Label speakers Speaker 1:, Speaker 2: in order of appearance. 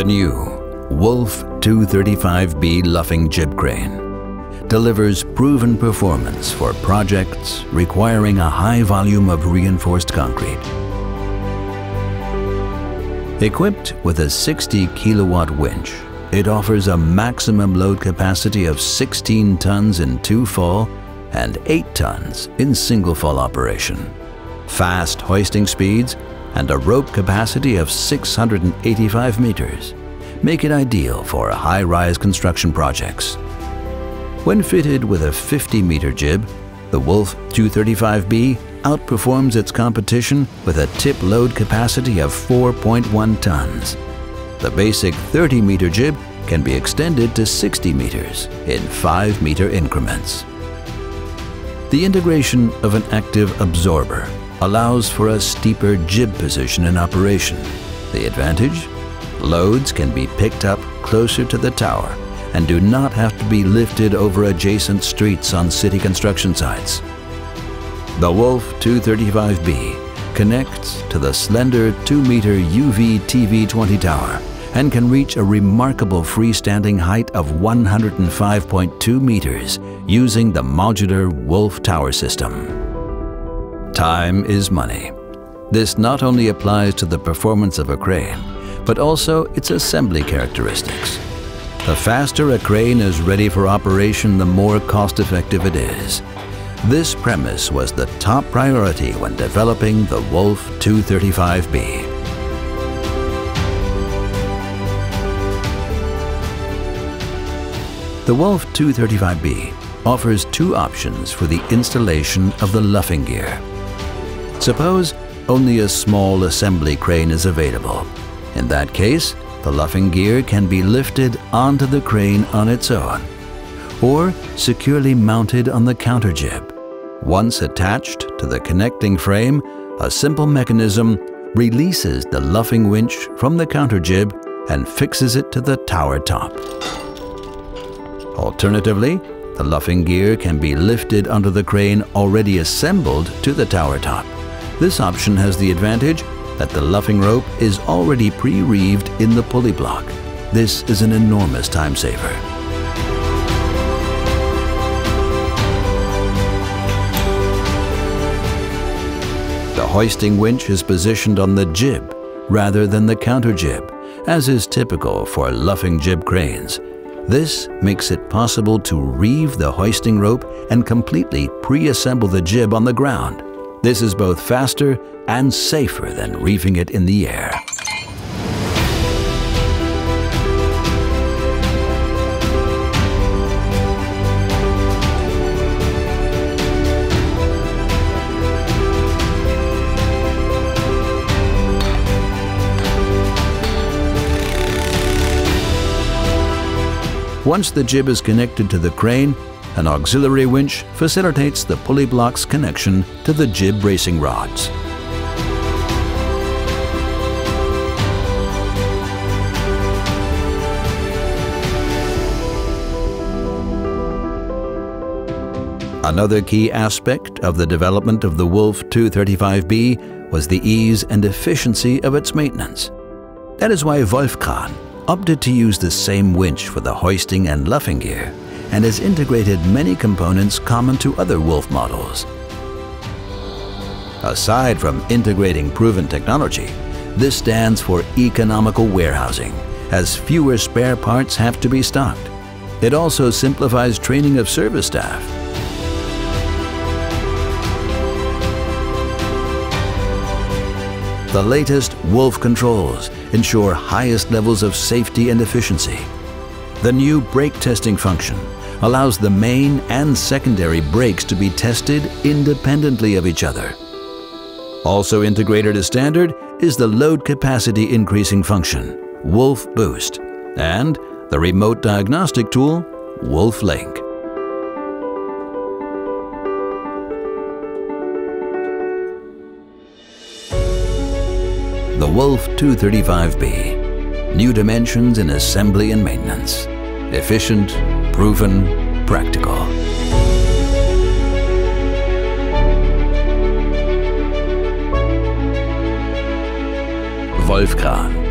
Speaker 1: The new Wolff 235B luffing jib crane delivers proven performance for projects requiring a high volume of reinforced concrete. Equipped with a 60 kilowatt winch, it offers a maximum load capacity of 16 tons in two fall and 8 tons in single fall operation. Fast hoisting speeds and a rope capacity of 685 meters make it ideal for high-rise construction projects. When fitted with a 50-meter jib, the Wolff 235B outperforms its competition with a tip load capacity of 4.1 tons. The basic 30-meter jib can be extended to 60 meters in 5-meter increments. The integration of an active absorber allows for a steeper jib position in operation. The advantage? Loads can be picked up closer to the tower and do not have to be lifted over adjacent streets on city construction sites. The Wolff 235B connects to the slender 2-meter UV TV20 tower and can reach a remarkable freestanding height of 105.2 meters using the modular Wolff Tower system. Time is money. This not only applies to the performance of a crane, but also its assembly characteristics. The faster a crane is ready for operation, the more cost-effective it is. This premise was the top priority when developing the Wolff 235B. The Wolff 235B offers two options for the installation of the luffing gear. Suppose only a small assembly crane is available. In that case, the luffing gear can be lifted onto the crane on its own or securely mounted on the counter jib. Once attached to the connecting frame, a simple mechanism releases the luffing winch from the counter jib and fixes it to the tower top. Alternatively, the luffing gear can be lifted onto the crane already assembled to the tower top. This option has the advantage that the luffing rope is already pre-reeved in the pulley block. This is an enormous time saver. The hoisting winch is positioned on the jib rather than the counter jib, as is typical for luffing jib cranes. This makes it possible to reeve the hoisting rope and completely pre-assemble the jib on the ground. This is both faster and safer than reeving it in the air. Once the jib is connected to the crane, an auxiliary winch facilitates the pulley block's connection to the jib bracing rods. Another key aspect of the development of the Wolff 235B was the ease and efficiency of its maintenance. That is why Wolffkran opted to use the same winch for the hoisting and luffing gear and has integrated many components common to other Wolff models. Aside from integrating proven technology, this stands for economical warehousing, as fewer spare parts have to be stocked. It also simplifies training of service staff. The latest Wolff controls ensure highest levels of safety and efficiency. The new brake testing function allows the main and secondary brakes to be tested independently of each other. Also integrated as standard is the load capacity increasing function, Wolff Boost, and the remote diagnostic tool, Wolff Link. The Wolff 235B, new dimensions in assembly and maintenance. Efficient, proven, practical. Wolfkran